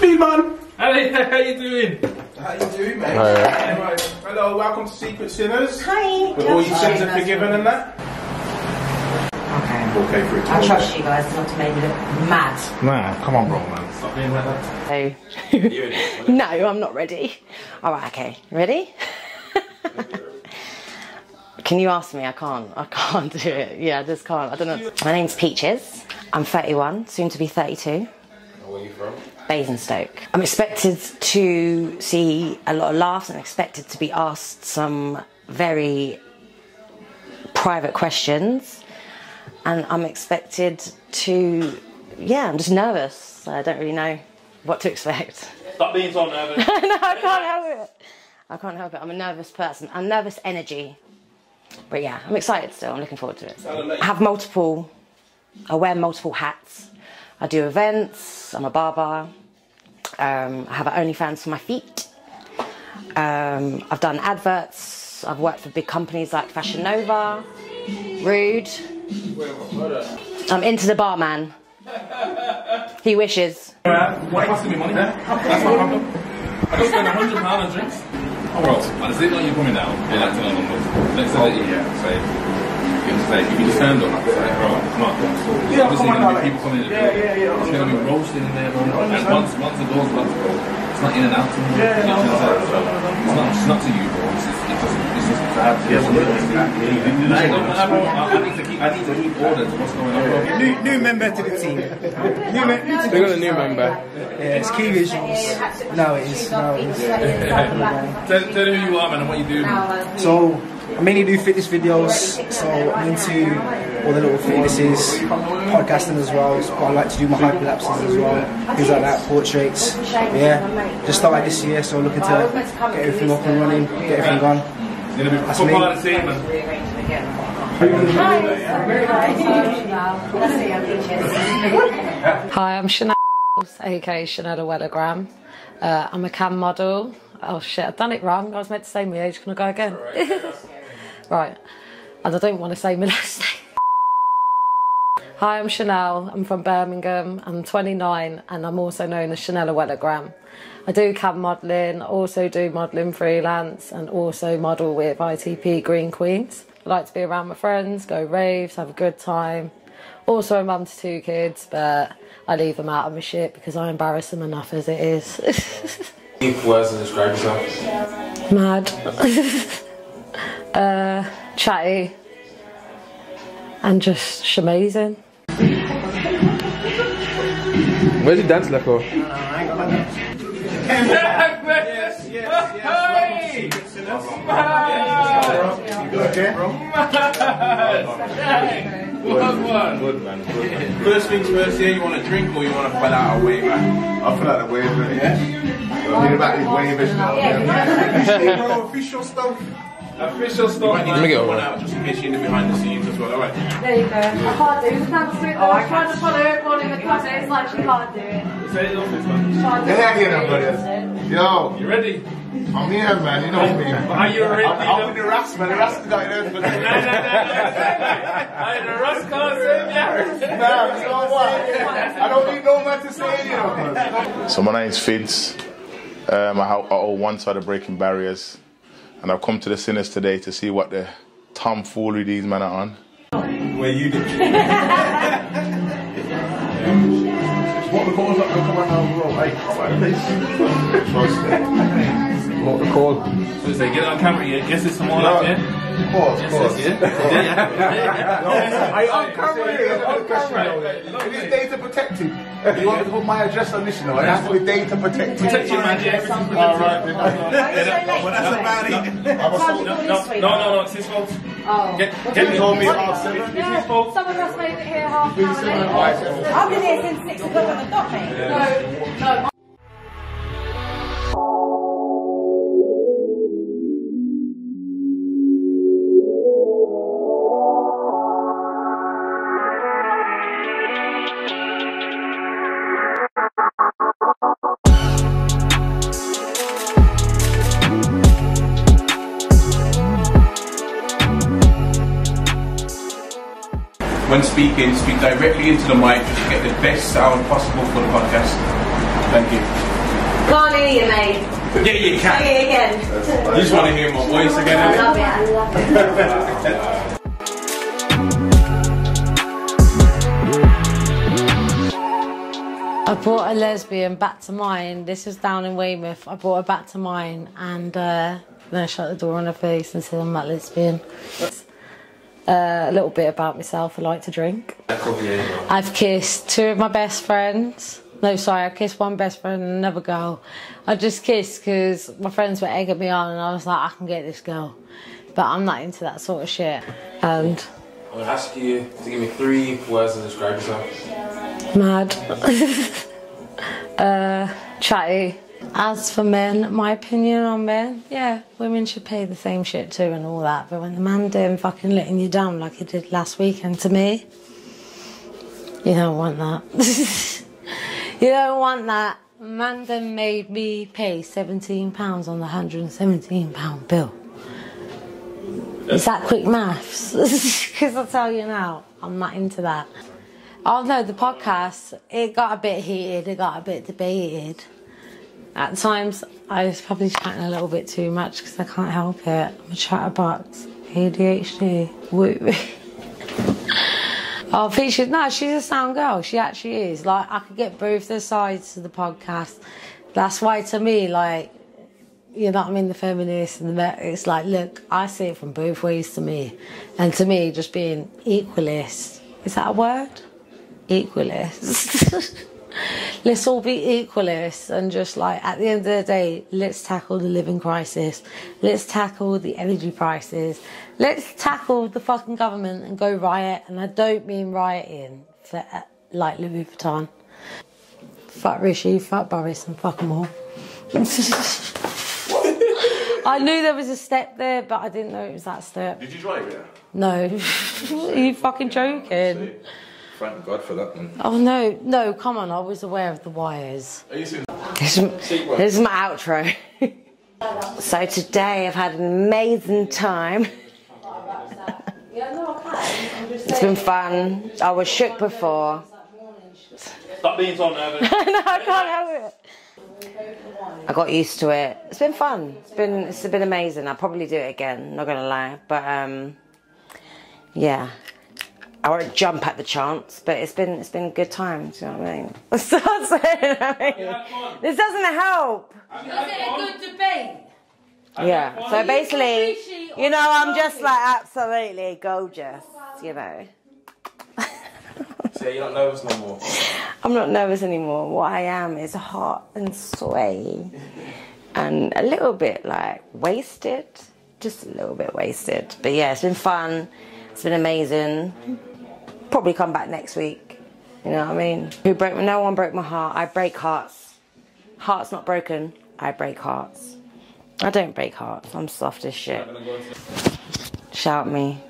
Me man. Hey, how you doing? How you doing, mate? Right. Hello, welcome to Secret Sinners. Hi. With all your sins are forgiven and that. Okay. Okay for it. I trust you guys not to make me look mad. Man, come on, bro, man. Stop being like that. So, no, I'm not ready. All right, okay. Ready? Can you ask me? I can't. I can't do it. Yeah, I just can't. I don't know. My name's Peaches. I'm 31, soon to be 32. Where are you from? Basingstoke. I'm expected to see a lot of laughs and expected to be asked some very private questions. And I'm expected to, yeah, I'm just nervous. I don't really know what to expect. Stop being so nervous. no, I can't help it. I can't help it. I'm a nervous person. I'm nervous energy. But yeah, I'm excited still. I'm looking forward to it. I have multiple, I wear multiple hats. I do events, I'm a barber. Um, I have an OnlyFans for my feet. Um, I've done adverts. I've worked for big companies like Fashion Nova, Rude. I'm into the barman. He wishes. Why are you asking me money? That's what happened. I just spent a hundred pound on drinks. Oh, bro, and is it not you coming down? Yeah, that's another number. Next time that you yeah, say, you can say, if you just stand up, say, bro, come on. Yeah, Obviously, come on, gonna be like- people coming in. Yeah, yeah, yeah. It's gonna be roasting in there, bro. And once, once the door's locked, bro, it's not in and out. Yeah, yeah, no, no, no, no, so it's not, it's not to you, bro. It's just, it's just, it's just to have. Yeah, I don't matter, bro. I I need to keep, I need to keep order to what's going on, bro. New, new member to the team. New, me- new to We got a new member. Yeah, it's key visuals. No, it is. No, it is. Tell, tell them who you are, man, and what you do. So, I mainly do fitness videos. So, I'm into all the little fitnesses, podcasting as well. So I like to do my hyperlapses as well. Things like that, portraits. Yeah, just started this year, so I'm looking to get everything up and running, get everything gone. Gonna be That's full me. part of the team, man. Hi, I'm Chanel, aka Chanel Wellegram. Uh, I'm a cam model. Oh shit, I've done it wrong. I was meant to say my age. Can I go again? right. And I don't want to say my last name. Hi, I'm Chanel. I'm from Birmingham. I'm 29 and I'm also known as Chanel Wellegram. I do cam modelling, also do modelling freelance and also model with ITP Green Queens. I like to be around my friends, go raves, have a good time. Also a mum to two kids, but I leave them out of my shit because I embarrass them enough as it is. Words to describe yourself. Mad. uh, chatty. And just shamazing. Where's your dance level? Yes, yes, yes. Welcome to Secret Sinners. You good, okay, bro? Good man. Good man. First things first, yeah, you want a drink or you want to fill out a waiver? I feel like the wave, really. Yeah? I mean about these waivers now. Hey, official stuff. Official stuff. Let me get one out just in case you're in the behind the scenes as well, alright? There you go. I can't do the dance with I was trying to follow everyone in the class. It's like she can't do it. Say it off this man. Can't Yeah, know, brothers. Yo, You ready? I'm here, man. You know me. Are you ready? I'm with the Rasta, man. The Rasta got it. No, no, no, no, no. I the Russ can't save you. Nah, you know what? I don't need no man to say, you know. So my name's Fids. Um, I, ho- I owe one side of breaking barriers, and I've come to the sinners today to see what the tomfoolery these men are on. Where you did. What the calls up? Come on now, bro. Hey, What the call? So say, get on camera, yeah. Guess it's some more up, yeah? Pause, pause. Yeah, yeah. I on camera here. On camera. It is data protected. You want me to put my address on this, you know? It has to be data protected. Protect your man, yeah. All right, then. Well, that's about it. I'm a Can't soldier. do No, no, no, no, it's his fault. Oh. Get, get me. told me half seven. It's his fault. Some of us made it here half an hour later. I've been here since six o'clock on the dot, mate. No, no. When speaking, speak directly into the mic just to get the best sound possible for the podcast. Thank you. Can't hear you, mate. Yeah, you Say can. it again. You just want to hear my voice I again. love it. I love it. I brought a lesbian back to mine. This was down in Weymouth. I brought her back to mine and uh, then I shut the door on her face and said I'm not lesbian. Uh, a little bit about myself. I like to drink. I've kissed two of my best friends. No, sorry, I kissed one best friend and another girl. I just kissed because my friends were egging me on and I was like, I can get this girl. But I'm not into that sort of shit. And I'm gonna ask you to give me three words to describe yourself. mad. uh, chatty. As for men, my opinion on men, yeah, women should pay the same shit too and all that. But when the man doing fucking letting you down like he did last weekend to me, you don't want that. you don't want that. Amanda made me pay £17 on the £117 bill. Is that quick maths? Because I'll tell you now, I'm not into that. Oh no, the podcast, it got a bit heated, it got a bit debated. At times, I was probably chatting a little bit too much because I can't help it. I'm a chatterbox, ADHD. Woo. oh, she's, no, she's a sound girl. She actually is. Like, I could get both the sides to the podcast. That's why, to me, like, you know what I mean, the feminist and the it's like, look, I see it from both ways to me, and to me, just being equalist is that a word? Equalist. let's all be equalists and just like at the end of the day, let's tackle the living crisis, let's tackle the energy prices, let's tackle the fucking government and go riot. And I don't mean rioting for uh, like Louis Vuitton. Fuck Rishi, fuck Boris, and fuck them all. I knew there was a step there, but I didn't know it was that step. Did you drive it? No. Are you fucking joking? Thank God for that one. Oh no, no, come on, I was aware of the wires. Are you seeing? This is, this is my outro. so today I've had an amazing time. It's been fun. I was shook before. Stop being so nervous. no, I can't help it. I got used to it. It's been fun. It's been it's been amazing. I'll probably do it again. Not gonna lie, but um, yeah. I won't jump at the chance, but it's been it's been good times. You know what I mean? Start saying, I mean, this doesn't help. Was it a good debate? Yeah. So basically, you know, I'm just like absolutely gorgeous. You know, So you're not nervous no more. I'm not nervous anymore. What I am is hot and sweaty, and a little bit like wasted. Just a little bit wasted. But yeah, it's been fun. It's been amazing. Probably come back next week. You know what I mean? Who broke? No one broke my heart. I break hearts. Hearts not broken. I break hearts. I don't break hearts. I'm soft as shit. Shout me.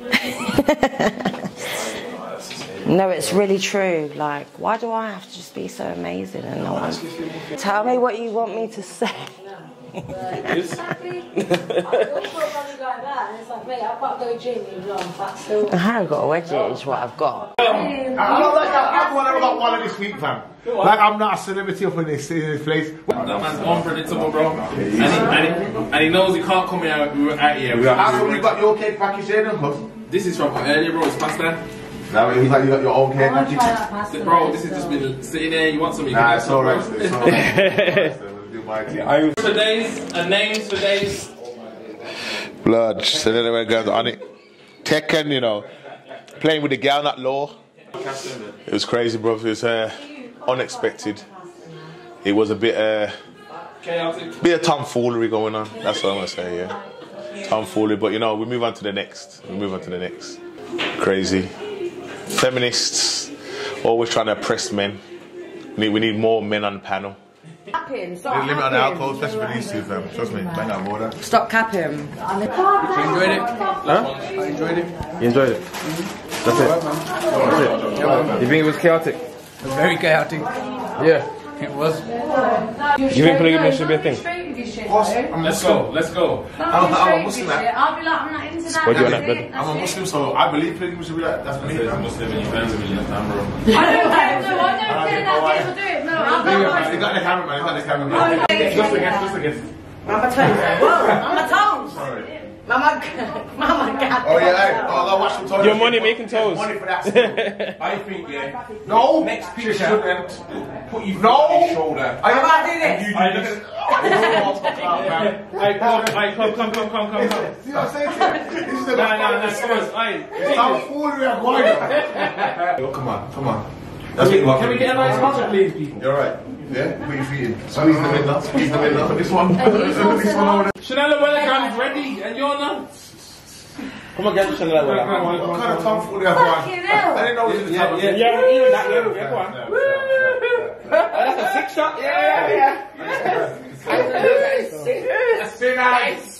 no, it's really true. Like, why do I have to just be so amazing and no one? Tell me what you want me to say. I haven't got a wedgie, is what I've got. Um, I don't like that. I've never got one of this week, fam. Like I'm not a celebrity up in this, in this place. That man's unpredictable, bro. And he, and, he, and he knows he can't come here out here. How come you got your cake package there, then, cuz? This is from earlier, bro. It's pasta. Now he's like you got your own cake package. Bro, this has just been sitting there. You want something? You Nah, can it's get some, alright. It's alright. Thing. For days and names. Blood, so then they on it. Tekken, you know, playing with the gal, not law. It was crazy, bro. It was uh, unexpected. It was a bit, uh, bit of tomfoolery going on. That's what I'm gonna say. Yeah, tomfoolery. But you know, we move on to the next. We move on to the next. Crazy. Feminists always trying to oppress men. We need, we need more men on the panel. Capping, Limit on the alcohol, especially for these two, fam. Trust me, bang out water. Stop capping. You enjoyed it? Huh? I enjoyed it. You enjoyed it. That's it. That's it. You think it was chaotic? Very chaotic. Yeah. It was. You think polygamy should be a thing? Let's go. Let's go. I'm, I'm a Muslim, man. I'll be like, I'm not into that. What do you want, brother? I'm a Muslim, so I believe polygamy should be like, that's me. Muslim and you fancy me, yes, man, bro. I don't care, no, I don't care He's not the cameraman, he's not the cameraman. Just a guess, just a guess. Mama toes. Whoa, mama toes. Mama, mama got Oh yeah, hey, oh, I'll watch some toys. Your money making toes. Money for that. I think, yeah. No, Next she picture, shouldn't. put your No. on your shoulder. I Mama do this. Oh, you I do just- this. Hey, come, hey, come, come, come, come, come, come. See what I'm saying to you? This is the No, no, no, come on, hey. Stop fooling me, I'm going. Yo, Come on, come on. That's what you want. Can we get a nice picture, please, people? You're right. Yeah, put your feet in. Squeeze the middle, squeeze the middle. This one. this one over there. Chanel Wellegram's ready, and you're not. Come on, get Chanel. Come on, come on, What come kind on. of tomfoolery have I Fucking hell. I didn't know this was the Yeah, type of yeah, yeah, even that, yeah, yeah, go on. Oh, that's a six shot. Yeah, yeah, yeah. That's big eyes.